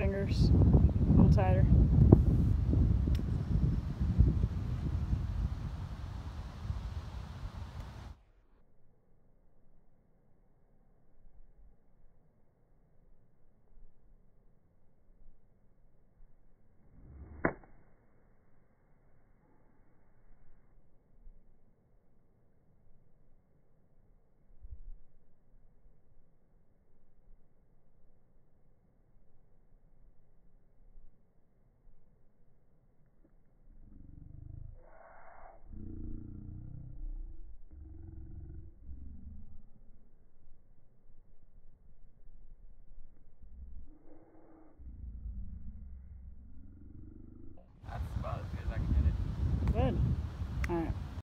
fingers a little tighter.